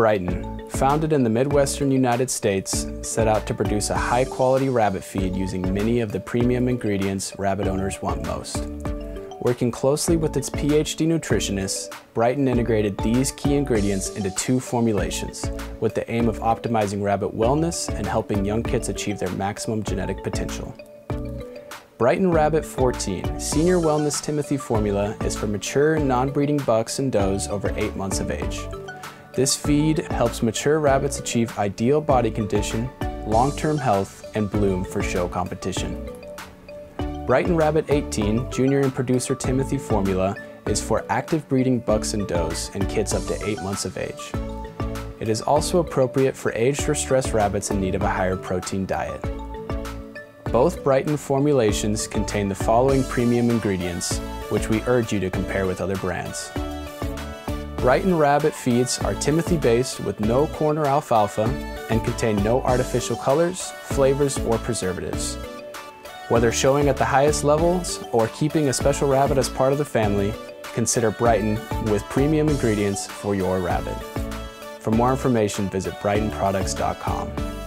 Brytin, founded in the Midwestern United States, set out to produce a high quality rabbit feed using many of the premium ingredients rabbit owners want most. Working closely with its PhD nutritionists, Brytin integrated these key ingredients into two formulations with the aim of optimizing rabbit wellness and helping young kits achieve their maximum genetic potential. Brytin Rabbit 14 Senior Wellness Timothy formula is for mature non-breeding bucks and does over 8 months of age. This feed helps mature rabbits achieve ideal body condition, long-term health, and bloom for show competition. Brytin Rabbit 18 Junior and Producer Timothy formula is for active breeding bucks and does and kits up to 8 months of age. It is also appropriate for aged or stressed rabbits in need of a higher protein diet. Both Brytin formulations contain the following premium ingredients, which we urge you to compare with other brands. Brytin Rabbit feeds are Timothy based with no corn or alfalfa and contain no artificial colors, flavors, or preservatives. Whether showing at the highest levels or keeping a special rabbit as part of the family, consider Brytin with premium ingredients for your rabbit. For more information, visit brytinproducts.com.